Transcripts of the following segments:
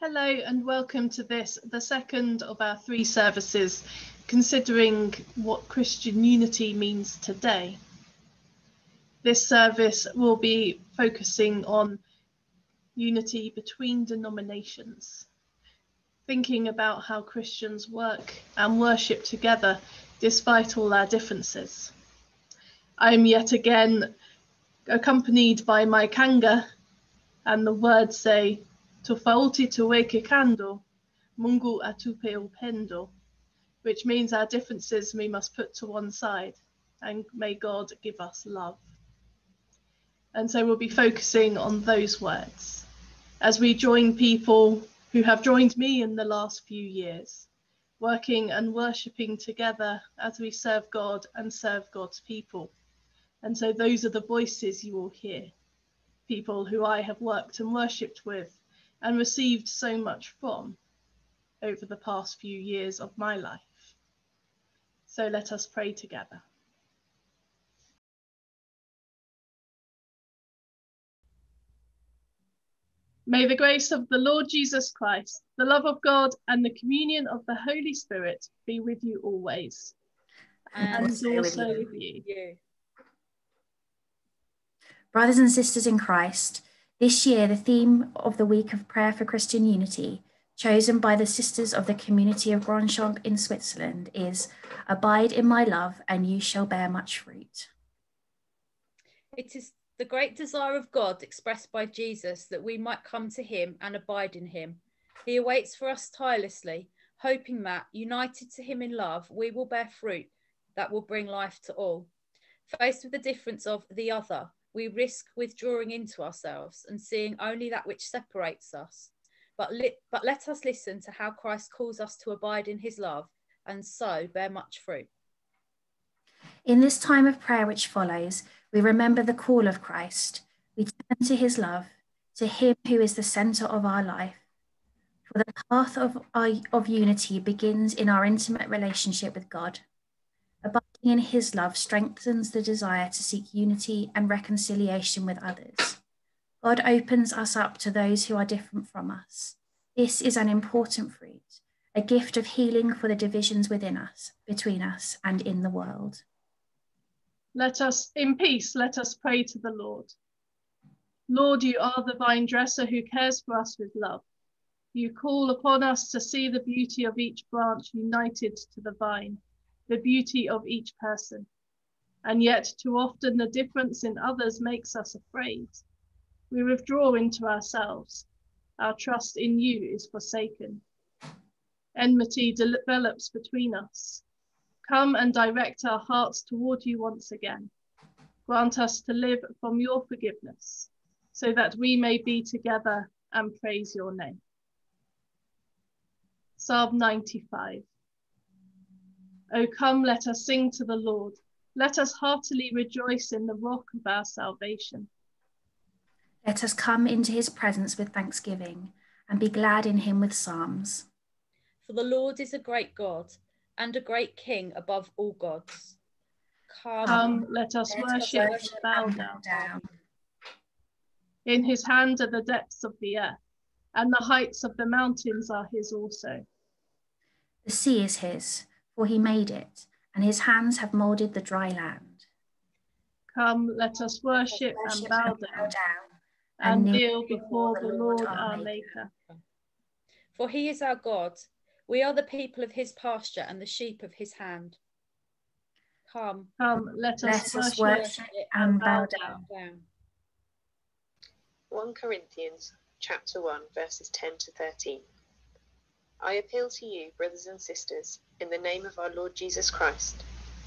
Hello and welcome to this, the second of our three services, considering what Christian unity means today. This service will be focusing on unity between denominations, thinking about how Christians work and worship together despite all our differences. I am yet again accompanied by my kanga, and the words say, tofauti tuweke kando, Mungu atupe upendo, which means our differences we must put to one side, and may God give us love. And so we'll be focusing on those words as we join people who have joined me in the last few years, working and worshipping together as we serve God and serve God's people. And so those are the voices you will hear, people who I have worked and worshipped with and received so much from over the past few years of my life. So let us pray together. May the grace of the Lord Jesus Christ, the love of God, and the communion of the Holy Spirit be with you always. And, and also, with you. With you. Brothers and sisters in Christ, this year the theme of the Week of Prayer for Christian Unity, chosen by the Sisters of the Community of Grandchamp in Switzerland, is Abide in my love, and you shall bear much fruit. It is the great desire of God expressed by Jesus that we might come to him and abide in him. He awaits for us tirelessly, hoping that, united to him in love, we will bear fruit that will bring life to all. Faced with the difference of the other, we risk withdrawing into ourselves and seeing only that which separates us. But, li- but let us listen to how Christ calls us to abide in his love and so bear much fruit. In this time of prayer which follows, we remember the call of Christ. We turn to his love, to him who is the center of our life. For the path of, our, of unity begins in our intimate relationship with God. Abiding in his love strengthens the desire to seek unity and reconciliation with others. God opens us up to those who are different from us. This is an important fruit, a gift of healing for the divisions within us, between us, and in the world. Let us, in peace, let us pray to the Lord. Lord, you are the vine dresser who cares for us with love. You call upon us to see the beauty of each branch united to the vine, the beauty of each person. And yet, too often, the difference in others makes us afraid. We withdraw into ourselves. Our trust in you is forsaken. Enmity develops between us. Come and direct our hearts toward you once again. Grant us to live from your forgiveness, so that we may be together and praise your name. Psalm 95. O come, let us sing to the Lord. Let us heartily rejoice in the rock of our salvation. Let us come into his presence with thanksgiving and be glad in him with psalms. For the Lord is a great God and a great king above all gods. Come, Come let us let worship, worship bow down. down. In his hand are the depths of the earth, and the heights of the mountains are his also. The sea is his, for he made it, and his hands have moulded the dry land. Come, let us worship, let us worship and, bow and bow down, and, and kneel before the Lord our Maker. For he is our God we are the people of his pasture and the sheep of his hand. Come, Come let us, let us worship, and bow down. down. 1 Corinthians chapter 1 verses 10 to 13. I appeal to you, brothers and sisters, in the name of our Lord Jesus Christ,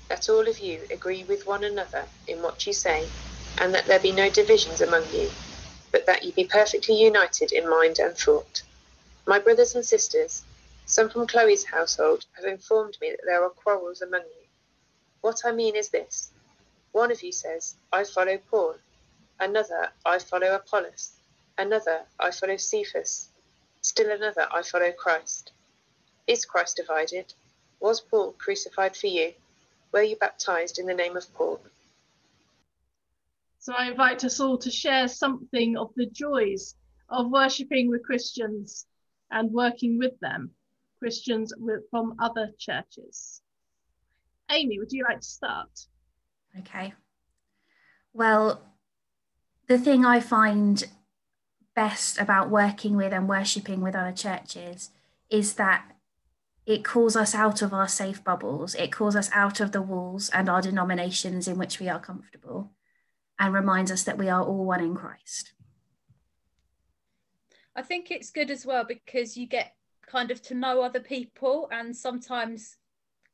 that all of you agree with one another in what you say, and that there be no divisions among you, but that you be perfectly united in mind and thought. My brothers and sisters, some from Chloe's household have informed me that there are quarrels among you. What I mean is this one of you says, I follow Paul, another, I follow Apollos, another, I follow Cephas, still another, I follow Christ. Is Christ divided? Was Paul crucified for you? Were you baptized in the name of Paul? So I invite us all to share something of the joys of worshipping with Christians and working with them, Christians with, from other churches. Amy, would you like to start? Okay. Well, the thing I find best about working with and worshipping with other churches is that it calls us out of our safe bubbles. It calls us out of the walls and our denominations in which we are comfortable and reminds us that we are all one in Christ. I think it's good as well because you get kind of to know other people and sometimes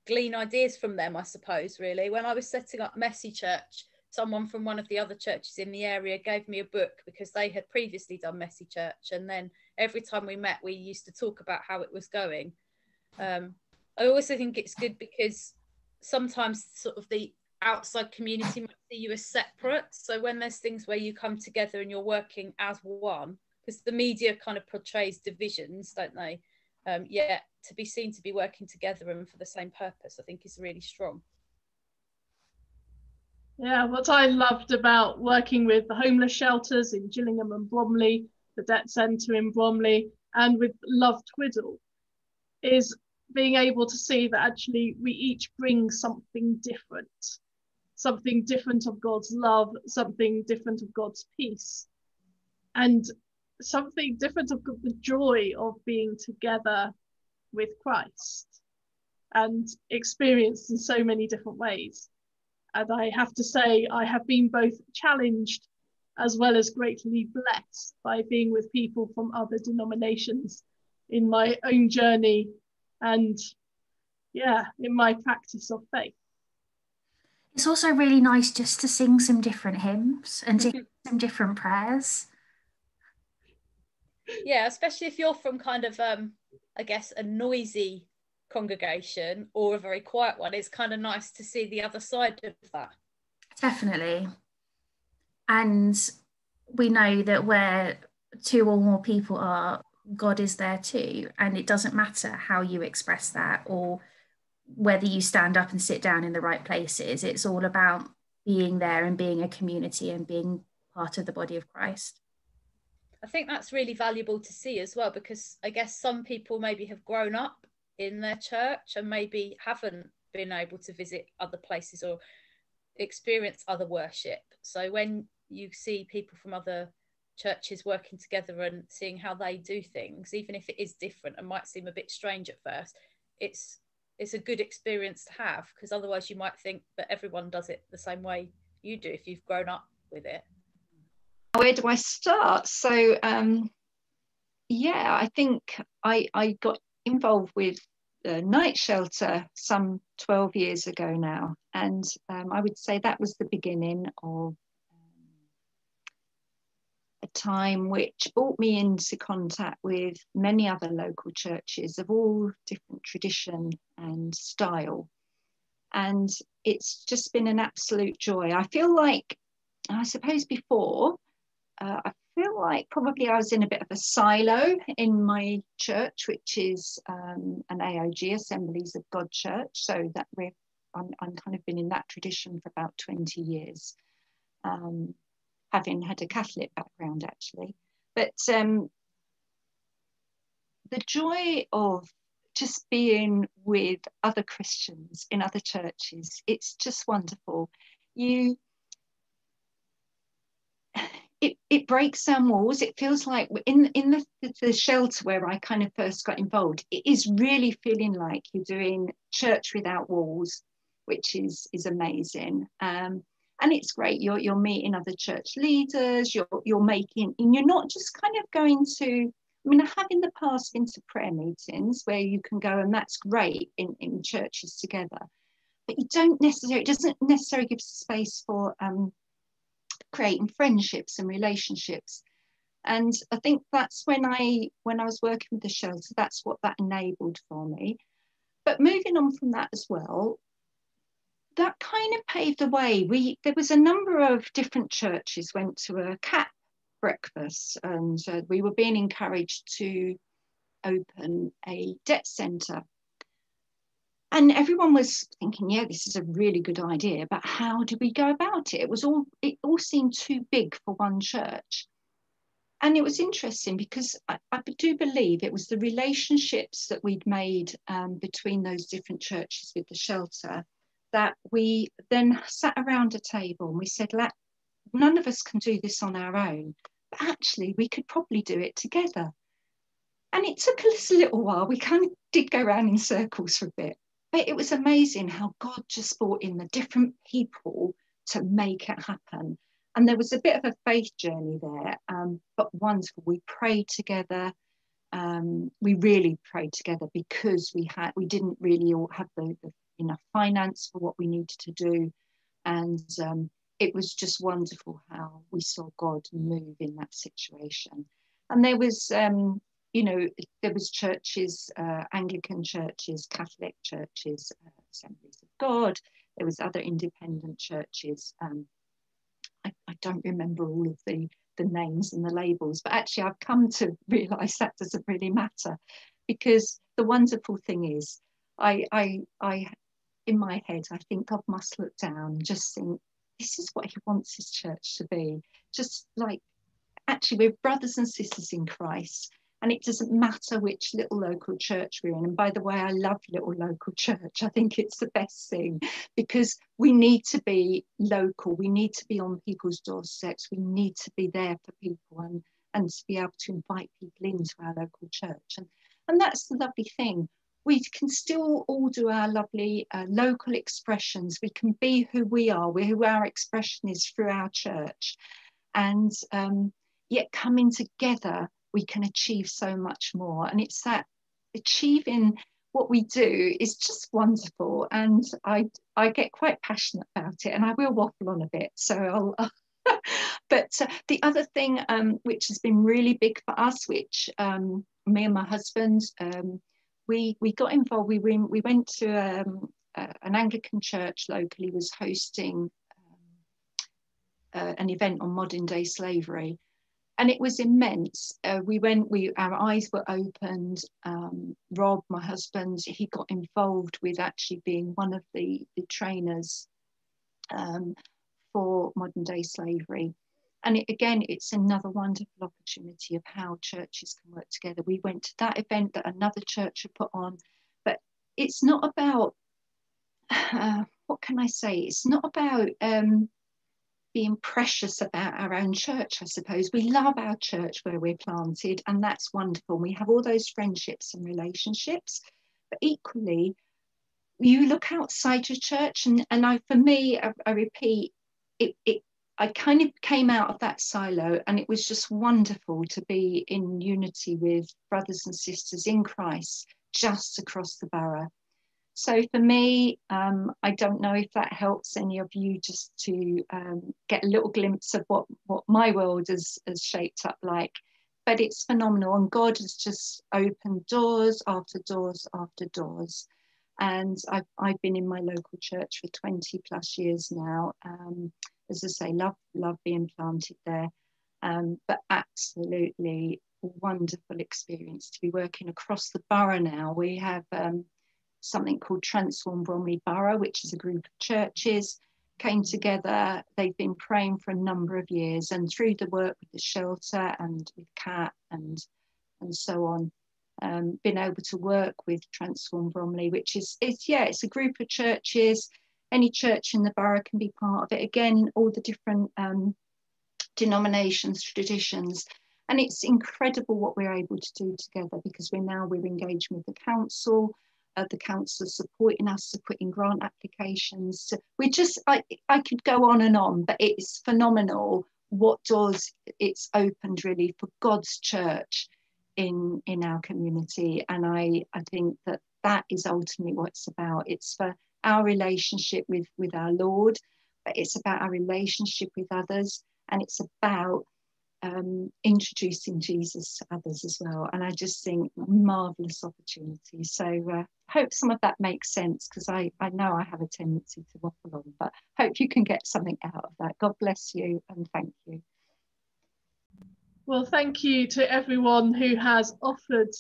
glean ideas from them, I suppose, really. When I was setting up Messy Church, someone from one of the other churches in the area gave me a book because they had previously done Messy Church. And then every time we met, we used to talk about how it was going. Um, I also think it's good because sometimes sort of the outside community might see you as separate. So when there's things where you come together and you're working as one, because the media kind of portrays divisions, don't they? Um, yeah, to be seen to be working together and for the same purpose, I think is really strong. Yeah, what I loved about working with the homeless shelters in Gillingham and Bromley, the debt centre in Bromley, and with Love Twiddle is being able to see that actually we each bring something different, something different of God's love, something different of God's peace, and something different of the joy of being together with Christ and experienced in so many different ways. And I have to say, I have been both challenged as well as greatly blessed by being with people from other denominations in my own journey and yeah, in my practice of faith. It's also really nice just to sing some different hymns and to some different prayers. Yeah, especially if you're from kind of um I guess a noisy congregation or a very quiet one, it's kind of nice to see the other side of that. Definitely. And we know that where two or more people are, God is there too. And it doesn't matter how you express that or whether you stand up and sit down in the right places. It's all about being there and being a community and being part of the body of Christ. I think that's really valuable to see as well because I guess some people maybe have grown up in their church and maybe haven't been able to visit other places or experience other worship. So when you see people from other churches working together and seeing how they do things, even if it is different and might seem a bit strange at first, it's it's a good experience to have because otherwise you might think that everyone does it the same way you do if you've grown up with it. Where do I start? So um, yeah, I think I I got involved with the night shelter some 12 years ago now, and um, I would say that was the beginning of a time which brought me into contact with many other local churches of all different tradition and style. And it's just been an absolute joy. I feel like, I suppose before, uh, I feel like probably I was in a bit of a silo in my church, which is um, an AOG, Assemblies of God Church. So that we're, I'm, I'm kind of been in that tradition for about 20 years. Um, having had a Catholic background actually. But um, the joy of just being with other Christians in other churches, it's just wonderful. You, it, it breaks down walls. It feels like in in the, the shelter where I kind of first got involved, it is really feeling like you're doing church without walls, which is is amazing. Um, and it's great you're, you're meeting other church leaders you're, you're making and you're not just kind of going to i mean i have in the past been to prayer meetings where you can go and that's great in, in churches together but you don't necessarily it doesn't necessarily give space for um, creating friendships and relationships and i think that's when i when i was working with the shelter that's what that enabled for me but moving on from that as well that kind of paved the way. We there was a number of different churches went to a CAP breakfast, and uh, we were being encouraged to open a debt centre. And everyone was thinking, yeah, this is a really good idea, but how do we go about it? It was all it all seemed too big for one church. and it was interesting because I, I, do believe it was the relationships that we'd made um, between those different churches with the shelter that we then sat around a table and we said, none of us can do this on our own, but actually we could probably do it together. And it took us a little while. We kind of did go around in circles for a bit, but it was amazing how God just brought in the different people to make it happen. And there was a bit of a faith journey there, um, but wonderful. We prayed together. Um, we really prayed together because we had we didn't really all have the, the enough finance for what we needed to do, and um, it was just wonderful how we saw God move in that situation. And there was, um, you know, there was churches, uh, Anglican churches, Catholic churches, uh, Assemblies of God. There was other independent churches. Um, I, I don't remember all of the, the names and the labels, but actually I've come to realize that doesn't really matter because the wonderful thing is I, I, I, in my head, I think God must look down and just think, this is what he wants his church to be. Just like, actually, we're brothers and sisters in Christ and it doesn't matter which little local church we're in. And by the way, I love little local church. I think it's the best thing because we need to be local. We need to be on people's doorsteps. We need to be there for people and, and to be able to invite people into our local church. And, and that's the lovely thing. We can still all do our lovely uh, local expressions. We can be who we are, We're who our expression is through our church. And um, yet coming together we can achieve so much more. And it's that achieving what we do is just wonderful. And I, I get quite passionate about it and I will waffle on a bit. So I'll. but uh, the other thing um, which has been really big for us, which um, me and my husband, um, we we got involved. We went, we went to um, an Anglican church locally was hosting um, uh, an event on modern day slavery, and it was immense. Uh, we went, we our eyes were opened. Um, Rob, my husband, he got involved with actually being one of the, the trainers um, for modern day slavery. And it, again, it's another wonderful opportunity of how churches can work together. We went to that event that another church had put on, but it's not about, uh, what can I say? It's not about um, being precious about our own church, I suppose. We love our church where we're planted, and that's wonderful. We have all those friendships and relationships, but equally, you look outside your church, and, and I, for me, I, I repeat, it, it, I kind of came out of that silo, and it was just wonderful to be in unity with brothers and sisters in Christ just across the borough. So for me, um, I don't know if that helps any of you just to um, get a little glimpse of what, what my world has, has shaped up like. But it's phenomenal, and God has just opened doors after doors after doors. And I've, I've been in my local church for 20 plus years now. Um, as I say, love, love being planted there. Um, but absolutely wonderful experience to be working across the borough now. We have um, something called Transform Bromley Borough, which is a group of churches, came together. They've been praying for a number of years, and through the work with the shelter and with CAP and and so on, um, been able to work with Transform Bromley, which is it's yeah, it's a group of churches. Any church in the borough can be part of it. Again, all the different um, denominations, traditions. And it's incredible what we're able to do together because we're now we're engaging with the council, uh, the council supporting us in grant applications. we just, I, I could go on and on, but it's phenomenal what doors it's opened really for God's church in in our community. And I, I think that that is ultimately what it's about. It's for our relationship with, with our Lord, but it's about our relationship with others. And it's about um, introducing Jesus to others as well. And I just think marvelous opportunity. So uh, hope some of that makes sense because I, I know I have a tendency to waffle on, but hope you can get something out of that. God bless you and thank you. Well, thank you to everyone who has offered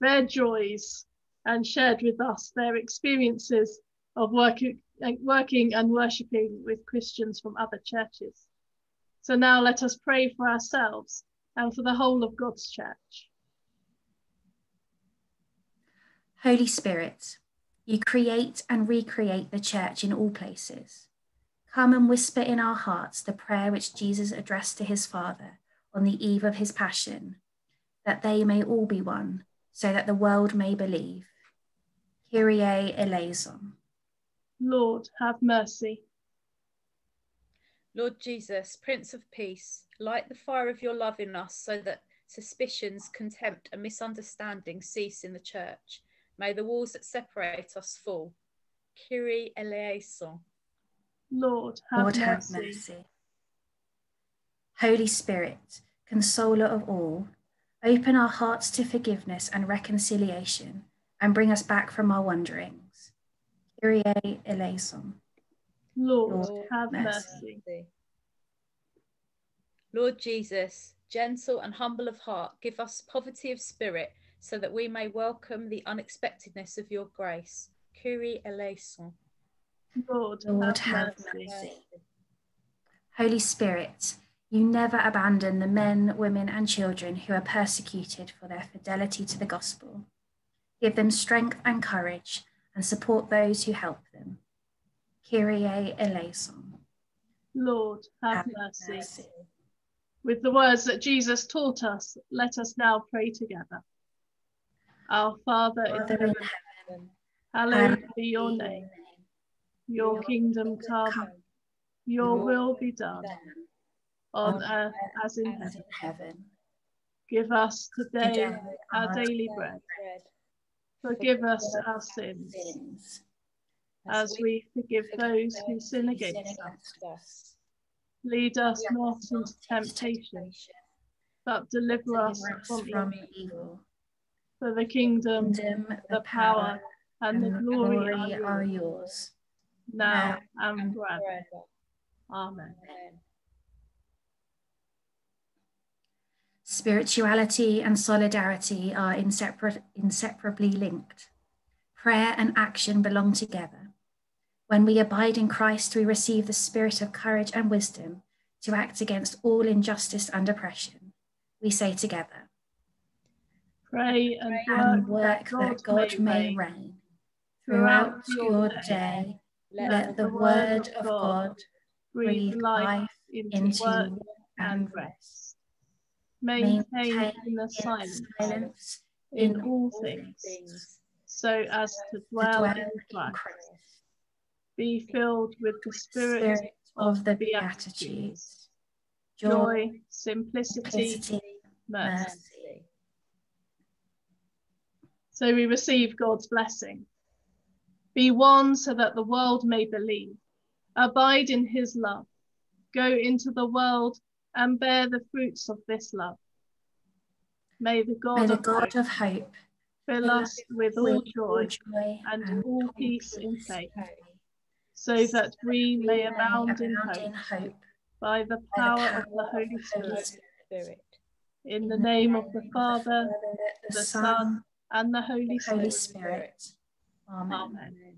their joys and shared with us their experiences of working, working and worshipping with Christians from other churches. So now let us pray for ourselves and for the whole of God's church. Holy Spirit, you create and recreate the church in all places. Come and whisper in our hearts the prayer which Jesus addressed to his Father on the eve of his passion, that they may all be one, so that the world may believe. Kyrie eleison. Lord, have mercy. Lord Jesus, Prince of Peace, light the fire of your love in us so that suspicions, contempt, and misunderstanding cease in the church. May the walls that separate us fall. Kyrie eleison. Lord, have, Lord, mercy. have mercy. Holy Spirit, consoler of all, open our hearts to forgiveness and reconciliation and bring us back from our wanderings. Kyrie eleison. Lord, Lord, have mercy. mercy. Lord Jesus, gentle and humble of heart, give us poverty of spirit so that we may welcome the unexpectedness of your grace. Kyrie eleison. Lord, Lord, have have mercy. mercy. Holy Spirit, you never abandon the men, women, and children who are persecuted for their fidelity to the gospel. Give them strength and courage and support those who help them. Kyrie eleison. Lord, have Have mercy. mercy. With the words that Jesus taught us, let us now pray together. Our Father in Father in heaven, heaven, hallowed be your name. Your kingdom come, your will be done, on earth as in as heaven. heaven. Give us today Today our daily bread. Forgive us our sins, sins, as we forgive those who sin against us. Lead us not into temptation, but deliver us from evil. For the kingdom, the power, and the glory are yours, now and forever. Amen. Amen. Spirituality and solidarity are insepar- inseparably linked. Prayer and action belong together. When we abide in Christ, we receive the spirit of courage and wisdom to act against all injustice and oppression. We say together, Pray and and work, work that God may reign throughout throughout your your day. day. Let Let the word of God Breathe breathe life life into into work work and and rest. maintain Maintain in the silence silence in in all all things, things. so as to to dwell dwell in in Christ. Christ. Be filled with the spirit, Spirit of the Beatitudes. Joy, simplicity, simplicity, mercy. mercy. So we receive God's blessing. Be one so that the world may believe. Abide in his love. Go into the world and bear the fruits of this love. May the God, May the of, God hope of hope fill us with all joy joy and all peace in faith, so that we may abound in hope by the power of the Holy Spirit. In the name of the Father, the Son, and the Holy Spirit. Spirit. Amen. Amen. Amen.